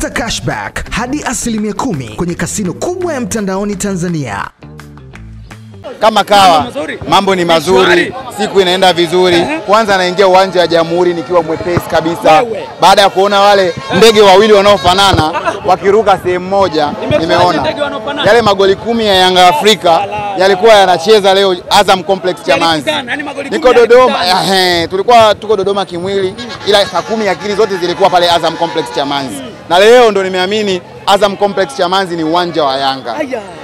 Pata cashback hadi asilimia kumi kwenye kasino kubwa ya mtandaoni Tanzania. kama kawa, mambo ni mazuri, siku inaenda vizuri. Kwanza naingia uwanja wa Jamhuri nikiwa mwepesi kabisa, baada ya kuona wale ndege wawili wanaofanana wakiruka sehemu moja. Nimeona yale magoli kumi ya Yanga Afrika yalikuwa yanacheza leo Azam Complex Chamazi. Niko Dodoma, ehe, tulikuwa tuko Dodoma kimwili, ila saa kumi akili zote zilikuwa pale Azam Complex Chamazi, na leo ndo nimeamini Azam Complex Chamazi ni uwanja wa Yanga.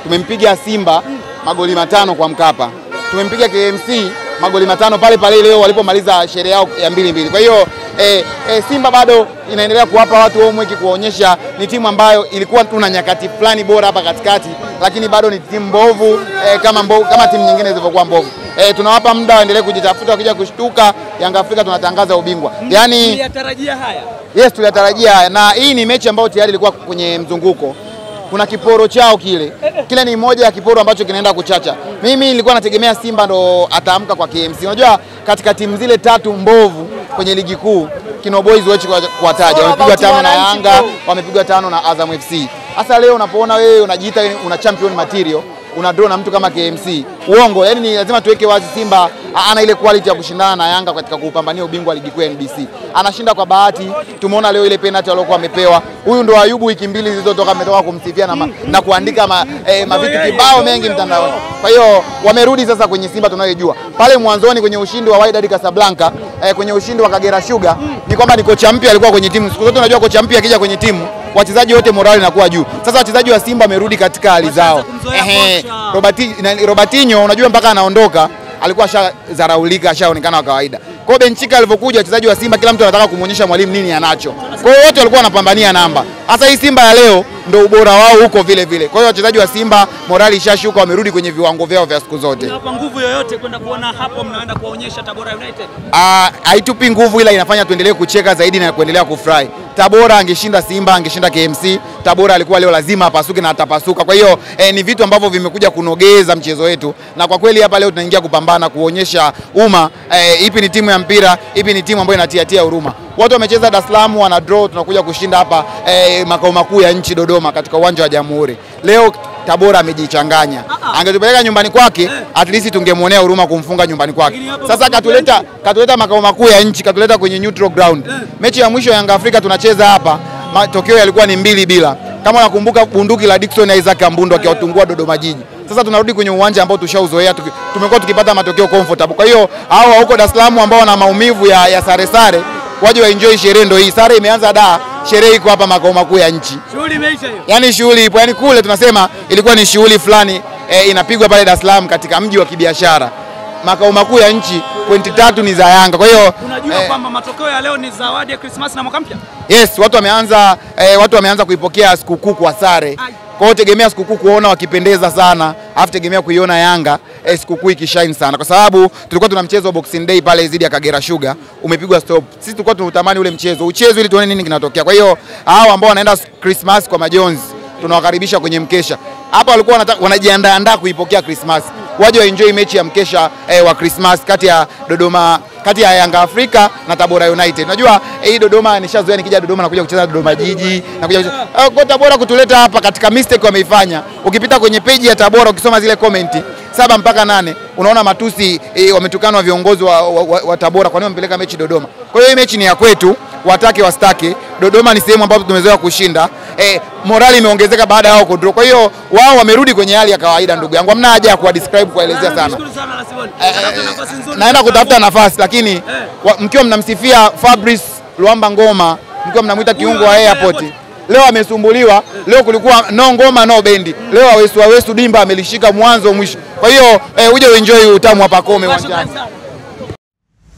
Tumempiga Simba magoli matano kwa Mkapa, tumempiga KMC magoli matano pale pale leo walipomaliza sherehe yao ya mbili mbili. Kwa hiyo eh, eh, Simba bado inaendelea kuwapa watu homework kuwaonyesha ni timu ambayo ilikuwa tuna nyakati fulani bora hapa katikati, lakini bado ni timu mbovu eh, kama mbovu, kama timu nyingine zilivyokuwa mbovu. Eh, tunawapa muda waendelee kujitafuta, wakija kushtuka Yanga Afrika tunatangaza ubingwa. Yaani haya. Yes, tulitarajia haya na hii ni mechi ambayo tayari ilikuwa kwenye mzunguko. Kuna kiporo chao kile kile, ni moja ya kiporo ambacho kinaenda kuchacha. Mimi nilikuwa nategemea Simba ndo ataamka kwa KMC. Unajua, katika timu zile tatu mbovu kwenye ligi kuu kino boys wechi kuwataja, wamepigwa tano na Yanga, wamepigwa tano na Azam FC. Sasa leo unapoona wewe unajiita una champion material una draw na mtu kama KMC, uongo. Yani ni lazima tuweke wazi, Simba ana ile quality ya kushindana na Yanga katika kupambania ubingwa wa ligi kuu NBC. Anashinda kwa bahati. Tumeona leo ile penalty aliyokuwa amepewa. Huyu ndo Ayubu, wiki mbili zilizotoka ametoka kumsifia na, ma, na kuandika ma, eh, mavitu kibao mengi mtandaoni. Kwa hiyo wamerudi sasa kwenye Simba tunayojua pale mwanzoni kwenye ushindi wa Wydad Casablanca, eh, kwenye ushindi wa Kagera Sugar ni kwamba ni kocha mpya alikuwa kwenye timu. Siku zote unajua kocha mpya akija kwenye timu wachezaji wote morali inakuwa juu. Sasa wachezaji wa Simba wamerudi katika hali zao. Ehe, Robertinho unajua mpaka anaondoka alikuwa ashadharaulika, ashaonekana wa kawaida. Kwa hiyo Benchika alivyokuja, wachezaji wa Simba kila mtu anataka kumuonyesha mwalimu nini anacho. Kwa hiyo wote walikuwa wanapambania namba. Hasa hii Simba ya leo ndio ubora wao huko vile vile. Kwa hiyo wachezaji wa Simba morali ishashuka, wamerudi kwenye viwango vyao vya siku zote. Inawapa nguvu yoyote kwenda kuona hapo mnaenda kuwaonyesha Tabora United. Ah, haitupi nguvu ila inafanya tuendelee kucheka zaidi na kuendelea kufurahi. Tabora angeshinda Simba, angeshinda KMC. Tabora alikuwa leo lazima apasuke na atapasuka. Kwa hiyo eh, ni vitu ambavyo vimekuja kunogeza mchezo wetu, na kwa kweli hapa leo tunaingia kupambana kuonyesha umma eh, ipi ni timu ya mpira, hivi ni timu ambayo inatiatia huruma. Watu wamecheza Dar es Salaam, wana draw, tunakuja kushinda hapa eh, makao makuu ya nchi Dodoma, katika uwanja wa Jamhuri. Leo Tabora amejichanganya, angetupeleka nyumbani kwake, at least tungemwonea huruma kumfunga nyumbani kwake. Sasa katuleta katuleta makao makuu ya nchi, katuleta kwenye neutral ground. Mechi ya mwisho Yanga Afrika tunacheza hapa, matokeo yalikuwa ni mbili bila. Kama unakumbuka bunduki la Dickson Isaac Ambundo akiwatungua Dodoma Jiji. Sasa tunarudi kwenye uwanja ambao tushauzoea, tumekuwa tukipata matokeo comfortable. Kwa hiyo hao huko Dar es Salaam ambao wana maumivu ya, ya sare sare waje wa enjoy sherehe, ndio hii sare imeanza da, sherehe iko hapa makao makuu ya nchi Shughuli imeisha hiyo. yani shughuli ipo, yani kule tunasema ilikuwa ni shughuli fulani e, inapigwa pale Dar es Salaam katika mji wa kibiashara, makao makuu ya nchi. Pointi tatu ni za Yanga, kwa hiyo Unajua eh, kwamba matokeo ya leo ni zawadi ya Krismasi na mwaka mpya. yes, watu wameanza eh, watu wameanza kuipokea sikukuu kwa sare. Kwa hiyo tegemea sikukuu kuona wakipendeza sana, alafu tegemea kuiona Yanga eh, sikukuu ikishine sana, kwa sababu tulikuwa tuna mchezo wa Boxing Day pale dhidi ya Kagera Sugar umepigwa stop. Sisi tulikuwa tunautamani ule mchezo uchezwe ili tuone nini kinatokea. Kwa hiyo hao ambao wanaenda Christmas kwa majonzi tunawakaribisha kwenye mkesha hapa. Walikuwa wanajiandaandaa kuipokea Christmas, waje waenjoy mechi ya mkesha eh, wa Christmas kati ya Dodoma kati ya Yanga Afrika na Tabora United. Unajua eh, Dodoma nishazoea nikija Dodoma nakuja kucheza Dodoma Jiji, nakuja kucheza. Eh, kwa Tabora kutuleta hapa katika mistake wameifanya. Ukipita kwenye peji ya Tabora ukisoma zile komenti saba mpaka nane unaona matusi eh, wametukanwa viongozi wa, wa, wa, wa Tabora, kwa nini wamepeleka mechi Dodoma? Kwa hiyo hii mechi ni ya kwetu, watake wastake. Dodoma ni sehemu ambapo tumezoea kushinda. E, morali imeongezeka baada yao kudro. kudraw. Kwa hiyo wao wamerudi kwenye hali ya kawaida, ndugu yangu, hamna haja ya kuwa describe kuwaelezea sana. Nashukuru sana Eh, nafasi nzuri. naenda kutafuta nafasi lakini mkiwa mnamsifia Fabrice Luamba Ngoma, mkiwa mnamwita kiungo wa airport, leo amesumbuliwa. Leo kulikuwa no ngoma no bendi. Leo Awesu Awesu Dimba amelishika mwanzo mwisho. Kwa hiyo eh, uje uenjoy utamu wa Kome uwanjani.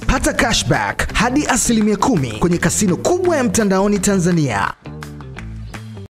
Pata cashback hadi asilimia kumi kwenye kasino kubwa ya mtandaoni Tanzania.